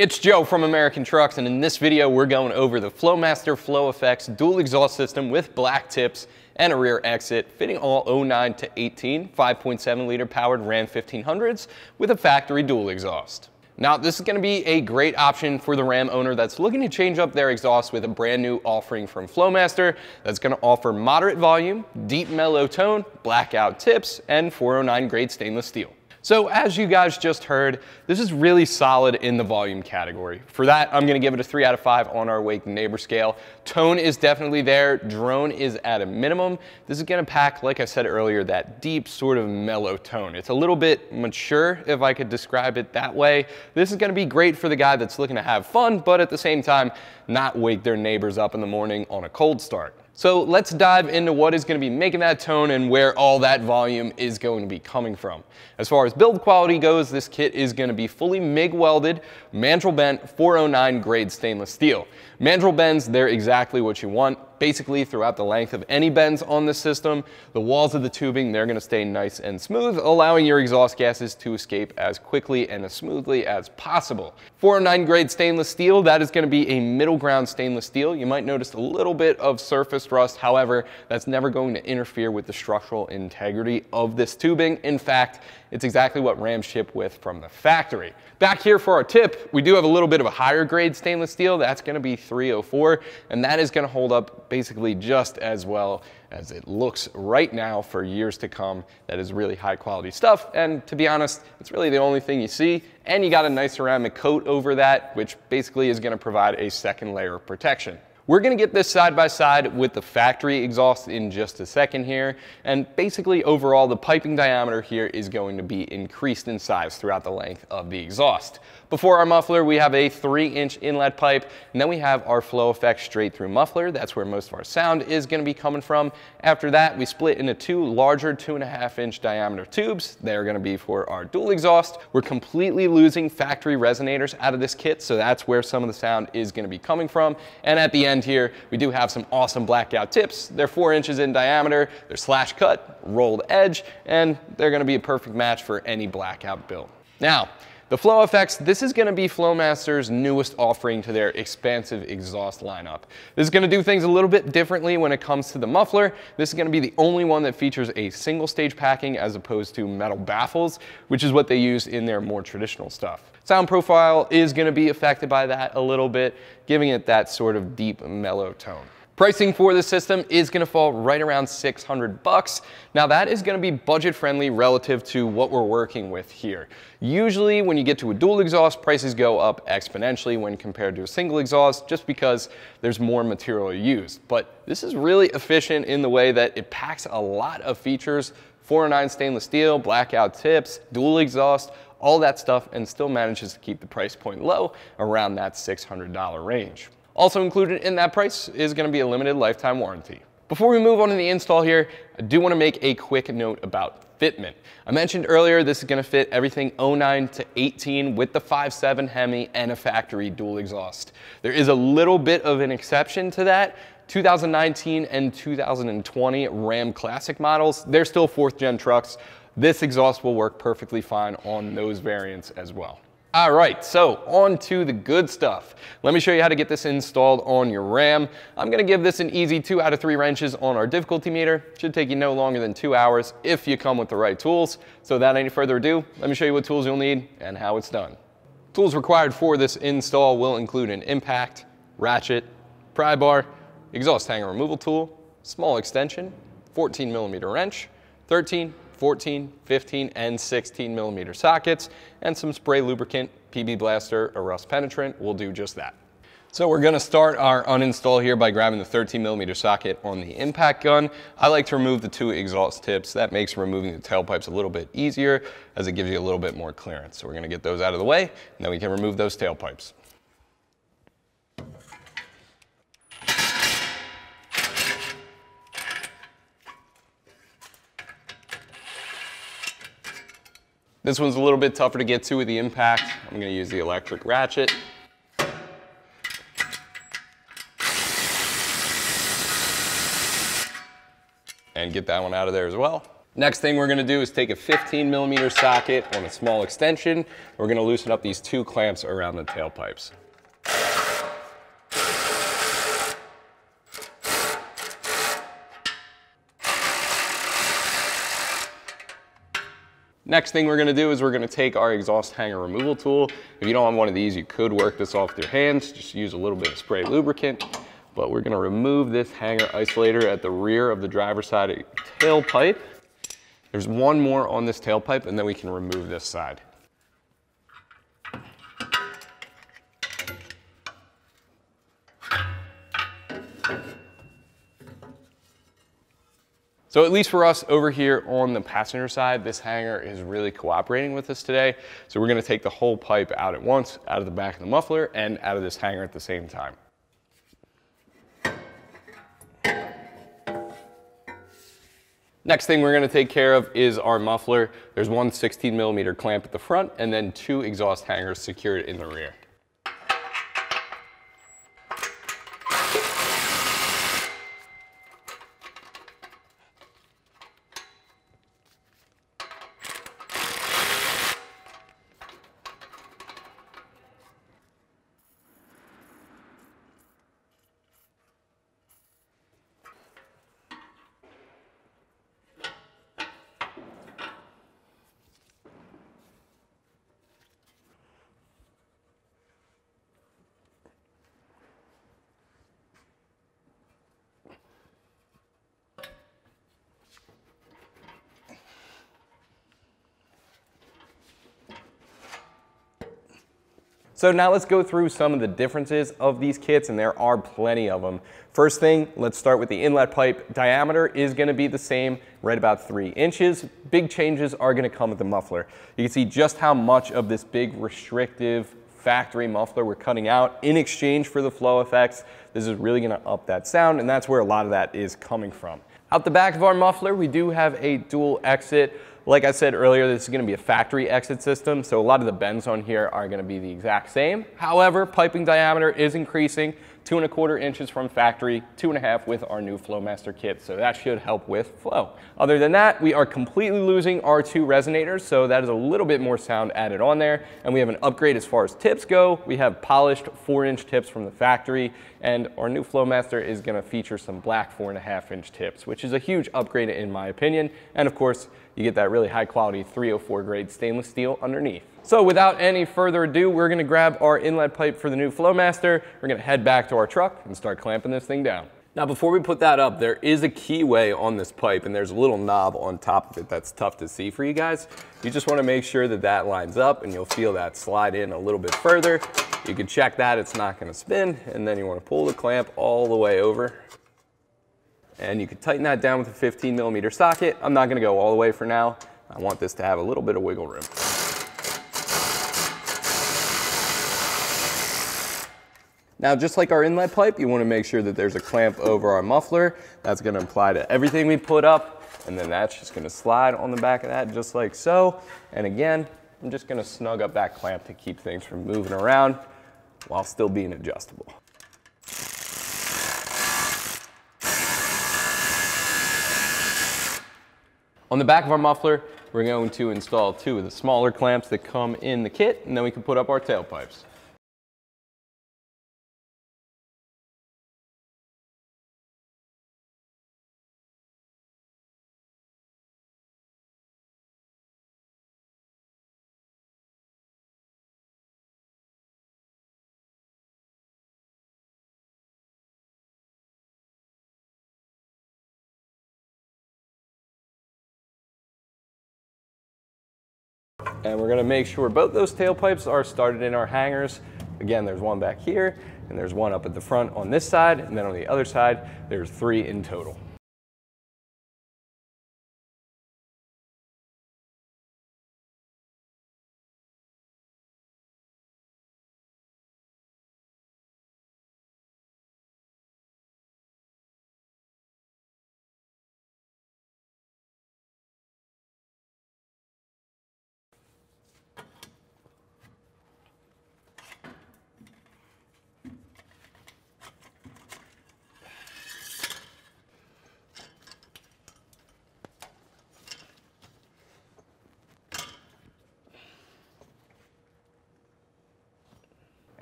It's Joe from American Trucks, and in this video, we're going over the Flowmaster FlowFX dual exhaust system with black tips and a rear exit, fitting all 09 to 18 5.7 liter powered Ram 1500s with a factory dual exhaust. Now, this is gonna be a great option for the Ram owner that's looking to change up their exhaust with a brand new offering from Flowmaster that's gonna offer moderate volume, deep mellow tone, blackout tips, and 409 grade stainless steel. So as you guys just heard, this is really solid in the volume category. For that, I'm gonna give it a three out of five on our Wake Neighbor scale. Tone is definitely there, drone is at a minimum. This is gonna pack, like I said earlier, that deep sort of mellow tone. It's a little bit mature, if I could describe it that way. This is gonna be great for the guy that's looking to have fun, but at the same time, not wake their neighbors up in the morning on a cold start. So let's dive into what is going to be making that tone and where all that volume is going to be coming from. As far as build quality goes, this kit is going to be fully MIG welded, mandrel bent 409 grade stainless steel. Mandrel bends, they're exactly what you want. Basically, throughout the length of any bends on the system, the walls of the tubing, they're gonna stay nice and smooth, allowing your exhaust gases to escape as quickly and as smoothly as possible. 409 grade stainless steel, that is gonna be a middle ground stainless steel. You might notice a little bit of surface rust. However, that's never going to interfere with the structural integrity of this tubing. In fact, it's exactly what Ram shipped with from the factory. Back here for our tip, we do have a little bit of a higher grade stainless steel. That's gonna be 304, and that is gonna hold up basically just as well as it looks right now for years to come. That is really high quality stuff. And to be honest, it's really the only thing you see. And you got a nice ceramic coat over that, which basically is gonna provide a second layer of protection. We're gonna get this side by side with the factory exhaust in just a second here. And basically overall, the piping diameter here is going to be increased in size throughout the length of the exhaust. Before our muffler, we have a three inch inlet pipe, and then we have our flow effect straight through muffler. That's where most of our sound is gonna be coming from. After that, we split into two larger two and a half inch diameter tubes. They're gonna be for our dual exhaust. We're completely losing factory resonators out of this kit, so that's where some of the sound is gonna be coming from. And at the end, here, we do have some awesome blackout tips. They're four inches in diameter, they're slash cut, rolled edge, and they're gonna be a perfect match for any blackout build. Now, the FlowFX, this is gonna be Flowmaster's newest offering to their expansive exhaust lineup. This is gonna do things a little bit differently when it comes to the muffler. This is gonna be the only one that features a single stage packing as opposed to metal baffles, which is what they use in their more traditional stuff. Sound profile is gonna be affected by that a little bit, giving it that sort of deep mellow tone. Pricing for the system is gonna fall right around 600 bucks. Now that is gonna be budget friendly relative to what we're working with here. Usually when you get to a dual exhaust, prices go up exponentially when compared to a single exhaust just because there's more material used. But this is really efficient in the way that it packs a lot of features 409 stainless steel, blackout tips, dual exhaust, all that stuff and still manages to keep the price point low around that $600 range. Also included in that price is gonna be a limited lifetime warranty. Before we move on to the install here, I do wanna make a quick note about fitment. I mentioned earlier this is gonna fit everything 09 to 18 with the 5.7 Hemi and a factory dual exhaust. There is a little bit of an exception to that. 2019 and 2020 Ram Classic models, they're still fourth gen trucks. This exhaust will work perfectly fine on those variants as well. All right, so on to the good stuff. Let me show you how to get this installed on your Ram. I'm gonna give this an easy two out of three wrenches on our difficulty meter. Should take you no longer than two hours if you come with the right tools. So without any further ado, let me show you what tools you'll need and how it's done. Tools required for this install will include an impact, ratchet, pry bar, exhaust hanger removal tool, small extension, 14 millimeter wrench, 13, 14, 15, and 16 millimeter sockets, and some spray lubricant, PB Blaster, or rust penetrant will do just that. So we're gonna start our uninstall here by grabbing the 13 millimeter socket on the impact gun. I like to remove the two exhaust tips. That makes removing the tailpipes a little bit easier as it gives you a little bit more clearance. So we're gonna get those out of the way, and then we can remove those tailpipes. This one's a little bit tougher to get to with the impact. I'm gonna use the electric ratchet. And get that one out of there as well. Next thing we're gonna do is take a 15 millimeter socket on a small extension. We're gonna loosen up these two clamps around the tailpipes. Next thing we're gonna do is we're gonna take our exhaust hanger removal tool. If you don't have one of these, you could work this off with your hands. Just use a little bit of spray lubricant. But we're gonna remove this hanger isolator at the rear of the driver's side tailpipe. There's one more on this tailpipe and then we can remove this side. So at least for us over here on the passenger side, this hanger is really cooperating with us today. So we're gonna take the whole pipe out at once, out of the back of the muffler and out of this hanger at the same time. Next thing we're gonna take care of is our muffler. There's one 16 millimeter clamp at the front and then two exhaust hangers secured in the rear. So now let's go through some of the differences of these kits, and there are plenty of them. First thing, let's start with the inlet pipe. Diameter is gonna be the same, right about three inches. Big changes are gonna come with the muffler. You can see just how much of this big restrictive factory muffler we're cutting out in exchange for the FlowFX. This is really gonna up that sound, and that's where a lot of that is coming from. Out the back of our muffler, we do have a dual exit like I said earlier, this is gonna be a factory exit system, so a lot of the bends on here are gonna be the exact same. However, piping diameter is increasing, two and a quarter inches from factory, two and a half with our new Flowmaster kit, so that should help with flow. Other than that, we are completely losing our two resonators, so that is a little bit more sound added on there, and we have an upgrade as far as tips go. We have polished four inch tips from the factory, and our new Flowmaster is gonna feature some black four and a half inch tips, which is a huge upgrade in my opinion, and of course, you get that really high quality 304 grade stainless steel underneath. So without any further ado, we're gonna grab our inlet pipe for the new Flowmaster. We're gonna head back to our truck and start clamping this thing down. Now before we put that up, there is a keyway on this pipe and there's a little knob on top of it that's tough to see for you guys. You just wanna make sure that that lines up and you'll feel that slide in a little bit further. You can check that, it's not gonna spin, and then you wanna pull the clamp all the way over and you can tighten that down with a 15 millimeter socket. I'm not gonna go all the way for now. I want this to have a little bit of wiggle room. Now, just like our inlet pipe, you wanna make sure that there's a clamp over our muffler. That's gonna apply to everything we put up, and then that's just gonna slide on the back of that just like so. And again, I'm just gonna snug up that clamp to keep things from moving around while still being adjustable. On the back of our muffler, we're going to install two of the smaller clamps that come in the kit, and then we can put up our tailpipes. And we're gonna make sure both those tailpipes are started in our hangers. Again, there's one back here, and there's one up at the front on this side, and then on the other side, there's three in total.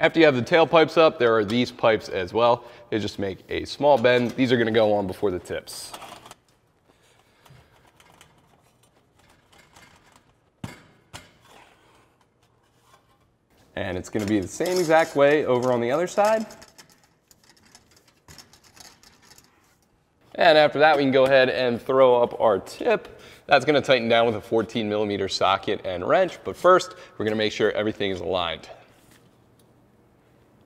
After you have the tailpipes up, there are these pipes as well. They just make a small bend. These are gonna go on before the tips. And it's gonna be the same exact way over on the other side. And after that, we can go ahead and throw up our tip. That's gonna tighten down with a 14 millimeter socket and wrench. But first, we're gonna make sure everything is aligned.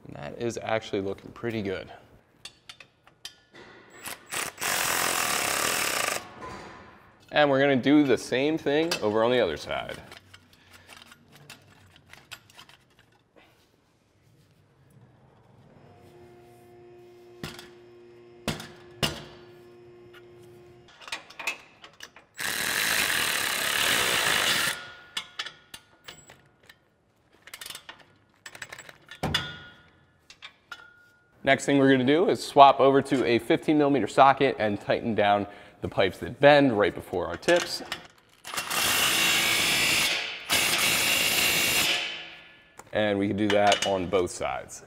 And that is actually looking pretty good. And we're gonna do the same thing over on the other side. Next thing we're gonna do is swap over to a 15 millimeter socket and tighten down the pipes that bend right before our tips. And we can do that on both sides.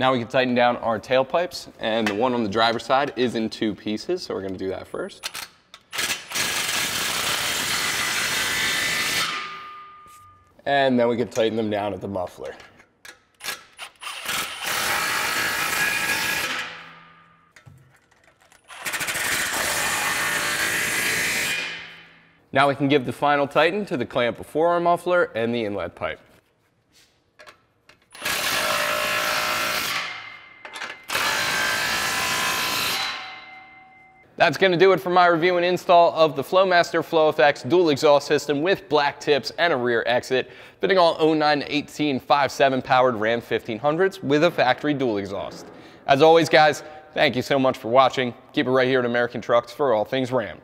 Now we can tighten down our tailpipes and the one on the driver's side is in two pieces, so we're gonna do that first. And then we can tighten them down at the muffler. Now we can give the final tighten to the clamp before our muffler and the inlet pipe. That's going to do it for my review and install of the Flowmaster FlowFX dual exhaust system with black tips and a rear exit, fitting all 09 18 5.7 powered Ram 1500s with a factory dual exhaust. As always, guys, thank you so much for watching. Keep it right here at American Trucks for all things Ram.